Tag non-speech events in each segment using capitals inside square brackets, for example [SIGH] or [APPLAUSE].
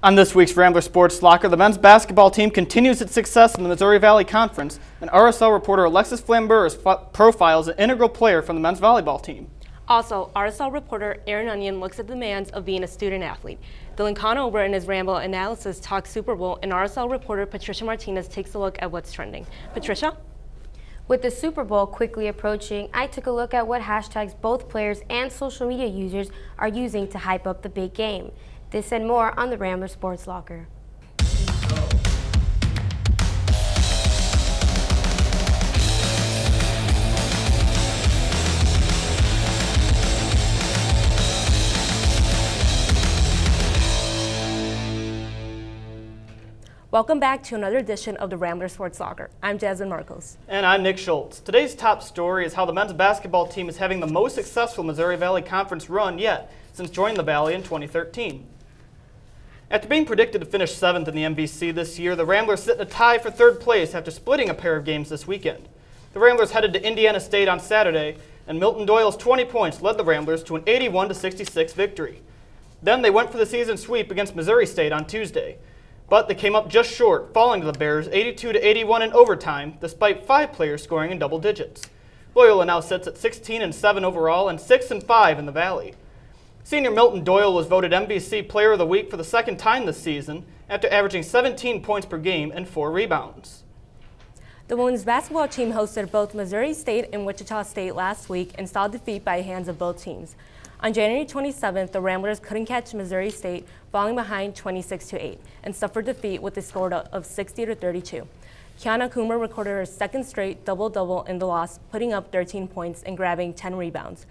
On this week's Rambler Sports Locker, the men's basketball team continues its success in the Missouri Valley Conference, and RSL reporter Alexis Flambeur profiles an integral player from the men's volleyball team. Also, RSL reporter Aaron Onion looks at the demands of being a student athlete. Dylan Conover in his Ramble analysis talks Super Bowl, and RSL reporter Patricia Martinez takes a look at what's trending. Patricia? With the Super Bowl quickly approaching, I took a look at what hashtags both players and social media users are using to hype up the big game. This and more on the Rambler Sports Locker. Welcome back to another edition of the Rambler Sports Locker. I'm Jasmine Marcos. And I'm Nick Schultz. Today's top story is how the men's basketball team is having the most successful Missouri Valley Conference run yet since joining the Valley in 2013. After being predicted to finish seventh in the MVC this year, the Ramblers sit in a tie for third place after splitting a pair of games this weekend. The Ramblers headed to Indiana State on Saturday, and Milton Doyle's 20 points led the Ramblers to an 81 66 victory. Then they went for the season sweep against Missouri State on Tuesday, but they came up just short, falling to the Bears 82 81 in overtime, despite five players scoring in double digits. Loyola now sits at 16 and 7 overall and 6 and 5 in the Valley. Senior Milton Doyle was voted MVC Player of the Week for the second time this season after averaging 17 points per game and four rebounds. The women's basketball team hosted both Missouri State and Wichita State last week and saw defeat by hands of both teams. On January 27th, the Ramblers couldn't catch Missouri State, falling behind 26 to 8, and suffered defeat with a score of 60 to 32. Kiana Coomer recorded her second straight double-double in the loss, putting up 13 points and grabbing 10 rebounds.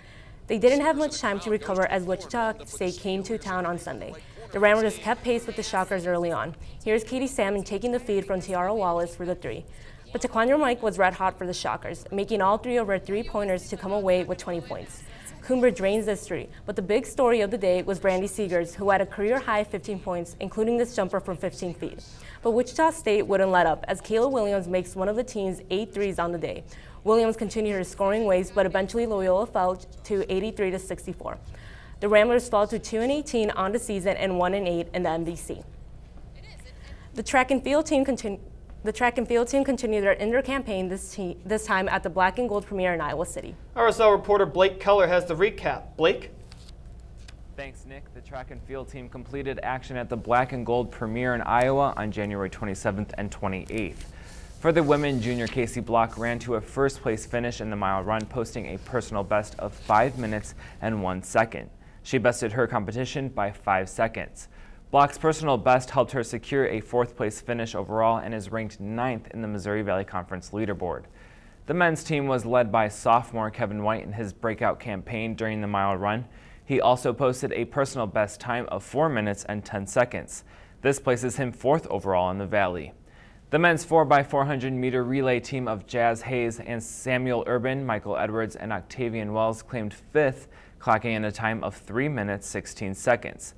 They didn't have much time to recover as Wichita State came to town on Sunday. The Ramblers kept pace with the Shockers early on. Here's Katie Salmon taking the feed from Tiara Wallace for the three. But Taquandra Mike was red hot for the Shockers, making all three of her three-pointers to come away with 20 points. Coomber drains this three, but the big story of the day was Brandy Seegers, who had a career-high 15 points, including this jumper from 15 feet. But Wichita State wouldn't let up, as Kayla Williams makes one of the team's eight threes on the day. Williams continued her scoring ways, but eventually Loyola fell to 83 to 64. The Ramblers fell to 2 and 18 on the season and 1 and 8 in the MVC. The track and field team continued. The track and field team continued their indoor campaign this, this time at the Black and Gold Premiere in Iowa City. RSL reporter Blake Keller has the recap. Blake? Thanks, Nick. The track and field team completed action at the Black and Gold Premiere in Iowa on January 27th and 28th. For the women, junior Casey Block ran to a first place finish in the mile run, posting a personal best of 5 minutes and 1 second. She bested her competition by 5 seconds. Block's personal best helped her secure a fourth place finish overall and is ranked ninth in the Missouri Valley Conference leaderboard. The men's team was led by sophomore Kevin White in his breakout campaign during the mile run. He also posted a personal best time of 4 minutes and 10 seconds. This places him fourth overall in the Valley. The men's 4x400 meter relay team of Jazz Hayes and Samuel Urban, Michael Edwards, and Octavian Wells claimed fifth, clocking in a time of 3 minutes 16 seconds.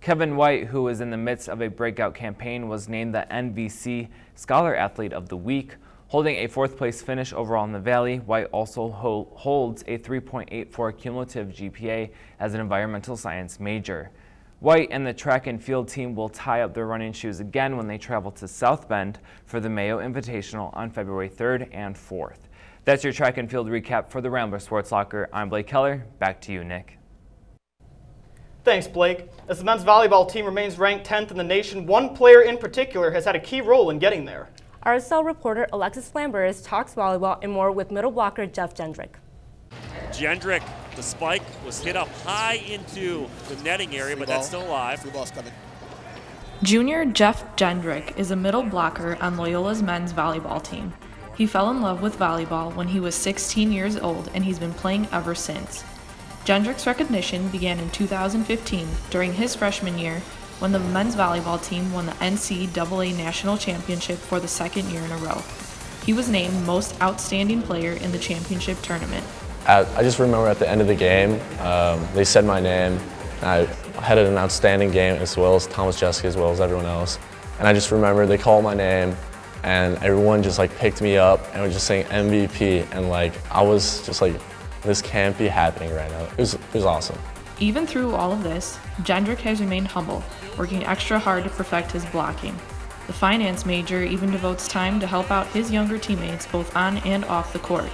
Kevin White, who was in the midst of a breakout campaign, was named the MVC Scholar Athlete of the Week. Holding a fourth place finish overall in the Valley, White also holds a 3.84 cumulative GPA as an environmental science major. White and the track and field team will tie up their running shoes again when they travel to South Bend for the Meyo Invitational on February 3rd and 4th. That's your track and field recap for the Rambler Sports Locker. I'm Blake Keller. Back to you, Nick. Thanks, Blake. As the men's volleyball team remains ranked 10th in the nation, one player in particular has had a key role in getting there. RSL reporter Alexis Flambers talks volleyball and more with middle blocker Jeff Jendryk. Jendryk, the spike was hit up high into the netting area, but that's still alive. Junior Jeff Jendryk is a middle blocker on Loyola's men's volleyball team. He fell in love with volleyball when he was 16 years old and he's been playing ever since. Jendryk's recognition began in 2015 during his freshman year when the men's volleyball team won the NCAA National Championship for the second year in a row. He was named Most Outstanding Player in the championship tournament. I just remember at the end of the game, um, they said my name. I had an outstanding game as well as Thomas Jaeschke as well as everyone else. And I just remember they called my name and everyone just like picked me up and was just saying MVP and like I was just like this can't be happening right now. It was, it was awesome. Even through all of this, Jendryk has remained humble, working extra hard to perfect his blocking. The finance major even devotes time to help out his younger teammates both on and off the court.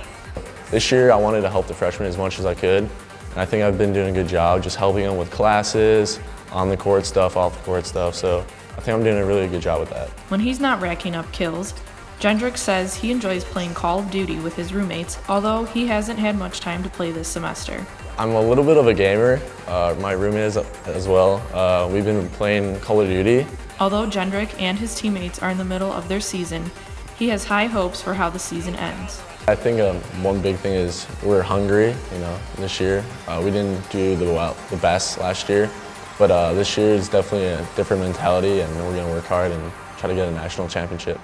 This year I wanted to help the freshmen as much as I could. And I think I've been doing a good job just helping them with classes, on the court stuff, off the court stuff. So I think I'm doing a really good job with that. When he's not racking up kills, Jendryk says he enjoys playing Call of Duty with his roommates, although he hasn't had much time to play this semester. I'm a little bit of a gamer. Uh, my roommate is as well. Uh, we've been playing Call of Duty. Although Jendryk and his teammates are in the middle of their season, he has high hopes for how the season ends. I think um, one big thing is we're hungry, you know, this year. Uh, we didn't do the, well, the best last year, but uh, this year is definitely a different mentality and we're going to work hard and try to get a national championship.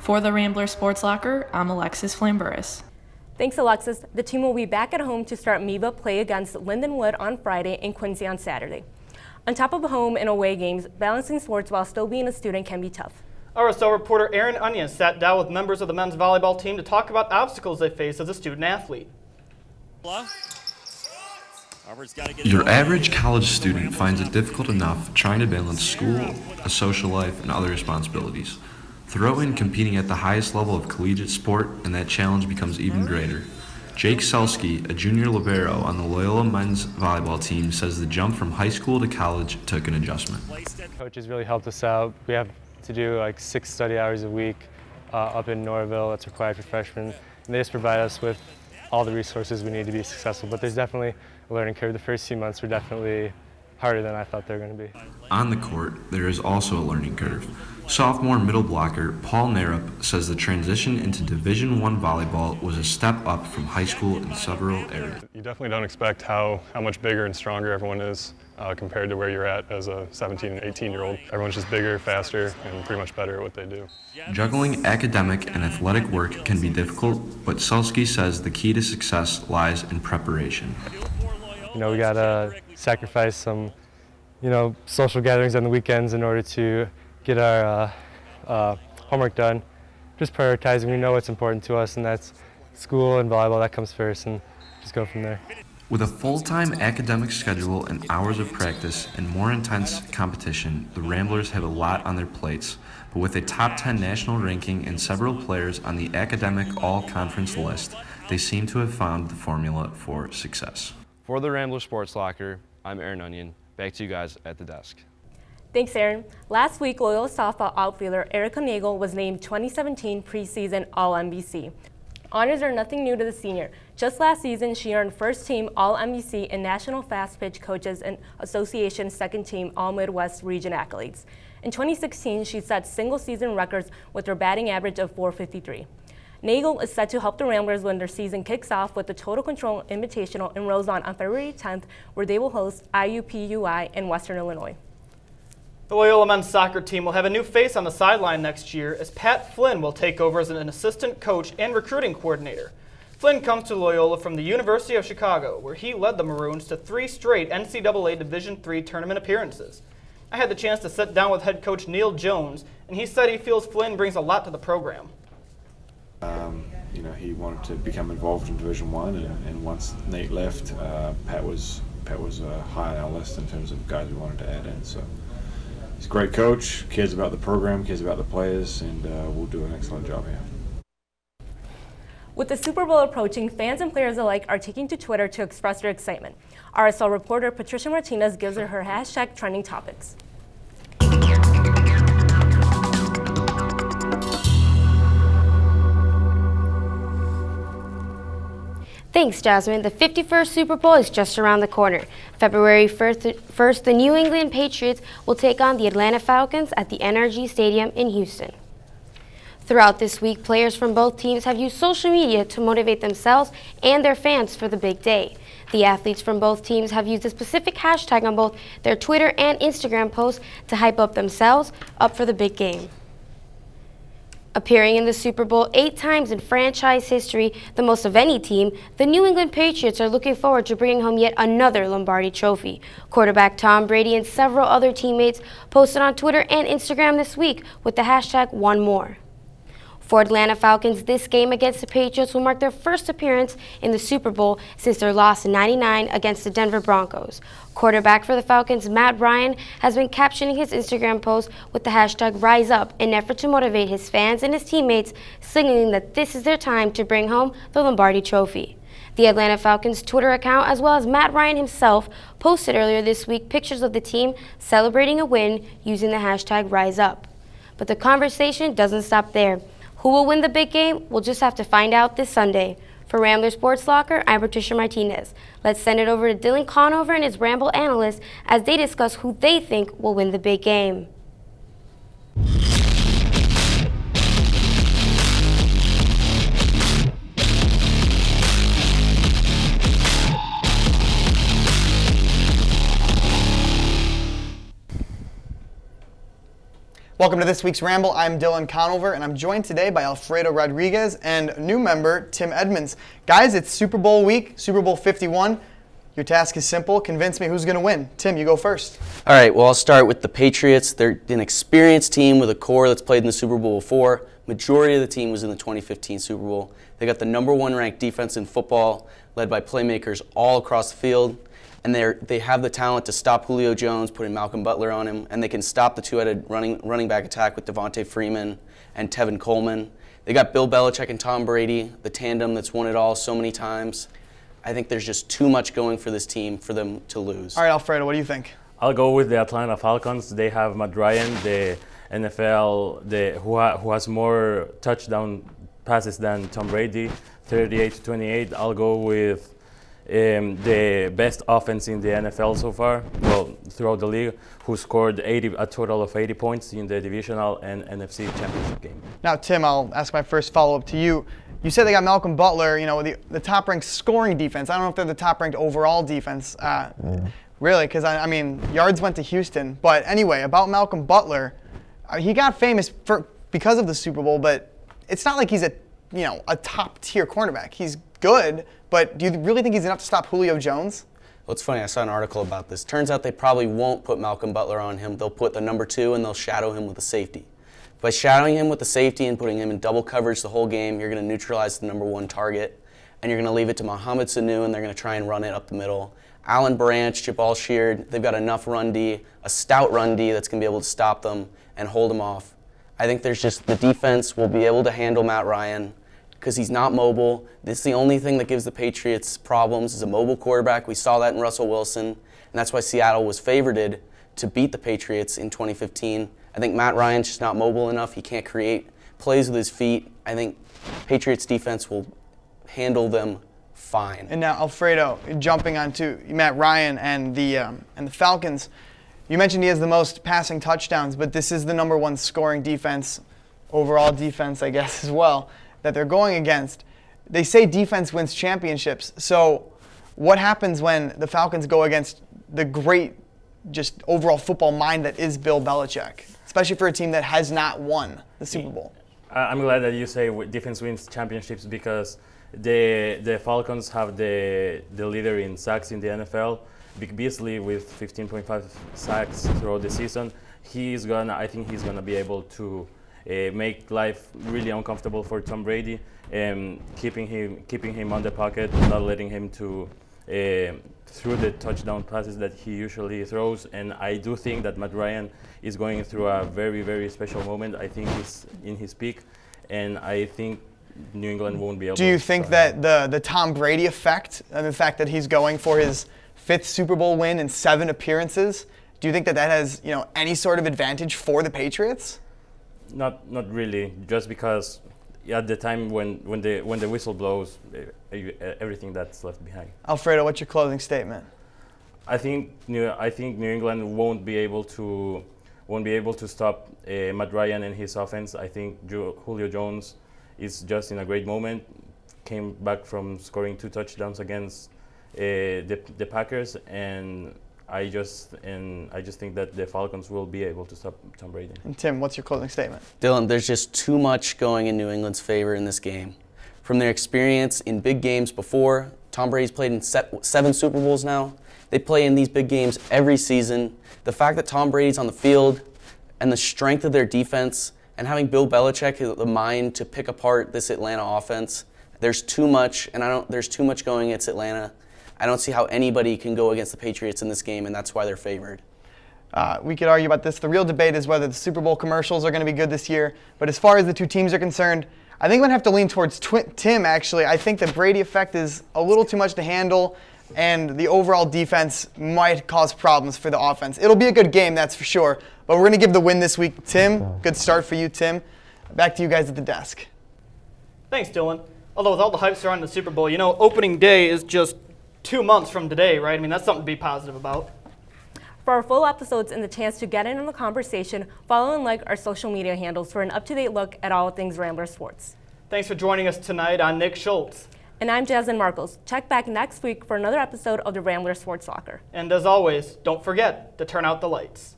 For the Rambler Sports Locker, I'm Alexis Flamburis. Thanks, Alexis. The team will be back at home to start MIVA play against Lindenwood on Friday and Quincy on Saturday. On top of home and away games, balancing sports while still being a student can be tough. RSL reporter Aaron Onion sat down with members of the men's volleyball team to talk about obstacles they face as a student athlete. Your average college student finds it difficult enough trying to balance school, a social life, and other responsibilities. Throw in competing at the highest level of collegiate sport, and that challenge becomes even greater. Jake Selsky, a junior libero on the Loyola men's volleyball team, says the jump from high school to college took an adjustment. Coaches really helped us out. We have to do like six study hours a week uh, up in Norville. That's required for freshmen. And they just provide us with all the resources we need to be successful. But there's definitely a learning curve. The first few months were definitely harder than I thought they were going to be. On the court, there is also a learning curve. Sophomore middle blocker Paul Narup says the transition into Division One volleyball was a step up from high school in several areas. You definitely don't expect how, how much bigger and stronger everyone is uh, compared to where you're at as a 17 and 18 year old. Everyone's just bigger, faster, and pretty much better at what they do. Juggling academic and athletic work can be difficult, but Selsky says the key to success lies in preparation. You know, we gotta sacrifice some, you know, social gatherings on the weekends in order to get our uh, uh, homework done. Just prioritizing, we know what's important to us, and that's school and volleyball, that comes first, and just go from there. With a full-time academic schedule and hours of practice and more intense competition, the Ramblers have a lot on their plates. But with a top 10 national ranking and several players on the academic all-conference list, they seem to have found the formula for success. For the Rambler Sports Locker, I'm Aaron Onion. Back to you guys at the desk. Thanks, Aaron. Last week, Loyola softball outfielder Erica Nagel was named 2017 preseason All-MVC. Honors are nothing new to the senior. Just last season, she earned first team All-MVC and National Fast Pitch Coaches and Association second team All-Midwest Region accolades. In 2016, she set single season records with her batting average of 453. Nagel is set to help the Ramblers when their season kicks off with the Total Control Invitational in Rosemont on February 10th, where they will host IUPUI in Western Illinois. The Loyola men's soccer team will have a new face on the sideline next year as Pat Flynn will take over as an assistant coach and recruiting coordinator. Flynn comes to Loyola from the University of Chicago, where he led the Maroons to three straight NCAA Division III tournament appearances. I had the chance to sit down with head coach Neil Jones, and he said he feels Flynn brings a lot to the program. Um, you know, he wanted to become involved in Division One, and, and, once Nate left, uh, Pat was Pat was uh, high on our list in terms of guys we wanted to add in. So he's a great coach, cares about the program, cares about the players, and uh, we'll do an excellent job here. With the Super Bowl approaching, fans and players alike are taking to Twitter to express their excitement. RSL reporter Patricia Martinez gives her her hashtag trending topics. Thanks, Jasmine. The 51st Super Bowl is just around the corner. February 1st, 1st, the New England Patriots will take on the Atlanta Falcons at the NRG Stadium in Houston. Throughout this week, players from both teams have used social media to motivate themselves and their fans for the big day. The athletes from both teams have used a specific hashtag on both their Twitter and Instagram posts to hype up themselves up for the big game. Appearing in the Super Bowl eight times in franchise history, the most of any team, the New England Patriots are looking forward to bringing home yet another Lombardi trophy. Quarterback Tom Brady and several other teammates posted on Twitter and Instagram this week with the hashtag one more. For Atlanta Falcons, this game against the Patriots will mark their first appearance in the Super Bowl since their loss in 99 against the Denver Broncos. Quarterback for the Falcons, Matt Ryan, has been captioning his Instagram post with the hashtag RiseUp in an effort to motivate his fans and his teammates, signaling that this is their time to bring home the Lombardi Trophy. The Atlanta Falcons Twitter account, as well as Matt Ryan himself, posted earlier this week pictures of the team celebrating a win using the hashtag RiseUp. But the conversation doesn't stop there. Who will win the big game? We'll just have to find out this Sunday. For Rambler Sports Locker, I'm Patricia Martinez. Let's send it over to Dylan Conover and his Ramble analysts as they discuss who they think will win the big game. Welcome to this week's Ramble. I'm Dylan Conover, and I'm joined today by Alfredo Rodriguez and new member Tim Edmonds. Guys, it's Super Bowl week, Super Bowl 51. Your task is simple convince me who's going to win. Tim, you go first. All right, well, I'll start with the Patriots. They're an experienced team with a core that's played in the Super Bowl before. Majority of the team was in the 2015 Super Bowl. They got the number one ranked defense in football, led by playmakers all across the field and they they have the talent to stop Julio Jones, putting Malcolm Butler on him, and they can stop the two-headed running running back attack with Devonta Freeman and Tevin Coleman. They got Bill Belichick and Tom Brady, the tandem that's won it all so many times. I think there's just too much going for this team for them to lose. All right, Alfredo, what do you think? I'll go with the Atlanta Falcons. They have Matt Ryan, the NFL, the, who, ha, who has more touchdown passes than Tom Brady, 38 to 28. I'll go with um, the best offense in the NFL so far, well, throughout the league, who scored 80, a total of 80 points in the divisional and NFC championship game. Now, Tim, I'll ask my first follow up to you. You said they got Malcolm Butler, you know, the, the top ranked scoring defense. I don't know if they're the top ranked overall defense, uh, mm. really, because I, I, mean, yards went to Houston. But anyway, about Malcolm Butler, uh, he got famous for, because of the Super Bowl, but it's not like he's a, you know, a top tier cornerback. He's good, but do you really think he's enough to stop Julio Jones? Well, it's funny. I saw an article about this. Turns out they probably won't put Malcolm Butler on him. They'll put the number two and they'll shadow him with a safety. By shadowing him with the safety and putting him in double coverage the whole game, you're going to neutralize the number one target, and you're going to leave it to Mohamed Sanu, and they're going to try and run it up the middle. Alan Branch, Jabaal Sheard, they've got enough run D, a stout run D that's going to be able to stop them and hold them off. I think there's just the defense will be able to handle Matt Ryan because he's not mobile. This is the only thing that gives the Patriots problems is a mobile quarterback. We saw that in Russell Wilson, and that's why Seattle was favored to beat the Patriots in 2015. I think Matt Ryan's just not mobile enough. He can't create plays with his feet. I think Patriots defense will handle them fine. And now Alfredo, jumping onto Matt Ryan and the um, and the Falcons. You mentioned he has the most passing touchdowns, but this is the number one scoring defense, overall defense, I guess, [LAUGHS] as well that they're going against, they say defense wins championships. So, what happens when the Falcons go against the great, just overall football mind that is Bill Belichick, especially for a team that has not won the Super Bowl? I'm glad that you say defense wins championships because the the Falcons have the the leader in sacks in the NFL, Vic Beasley with 15.5 sacks throughout the season. He's gonna, I think he's gonna be able to uh, make life really uncomfortable for Tom Brady, um, keeping him keeping him on the pocket, not letting him to uh, through the touchdown passes that he usually throws. And I do think that Matt Ryan is going through a very very special moment. I think he's in his peak, and I think New England won't be able. Do you think that the the Tom Brady effect and the fact that he's going for his fifth Super Bowl win in seven appearances? Do you think that that has you know any sort of advantage for the Patriots? Not not really. Just because at the time when, when the when the whistle blows, eh, eh, everything that's left behind. Alfredo, what's your closing statement? I think New I think New England won't be able to won't be able to stop uh, Matt Ryan and his offense. I think Julio Jones is just in a great moment. Came back from scoring two touchdowns against uh, the the Packers and I just and I just think that the Falcons will be able to stop Tom Brady. And Tim, what's your closing statement? Dylan, there's just too much going in New England's favor in this game. From their experience in big games before, Tom Brady's played in seven Super Bowls now. They play in these big games every season. The fact that Tom Brady's on the field and the strength of their defense and having Bill Belichick the mind to pick apart this Atlanta offense. There's too much, and I don't. There's too much going against Atlanta. I don't see how anybody can go against the Patriots in this game, and that's why they're favored. Uh, we could argue about this. The real debate is whether the Super Bowl commercials are going to be good this year. But as far as the two teams are concerned, I think I'm going to have to lean towards twi- Tim, actually. I think the Brady effect is a little too much to handle, and the overall defense might cause problems for the offense. It'll be a good game, that's for sure. But we're going to give the win this week. Tim, good start for you, Tim. Back to you guys at the desk. Thanks, Dylan. Although with all the hype surrounding the Super Bowl, you know, opening day is just two months from today, right? I mean, that's something to be positive about. For our full episodes and the chance to get in on the conversation, follow and like our social media handles for an up-to-date look at all things Rambler sports. Thanks for joining us tonight. I'm Nick Schultz. And I'm Jasmine Marcos. Check back next week for another episode of the Rambler Sports Locker. And as always, don't forget to turn out the lights.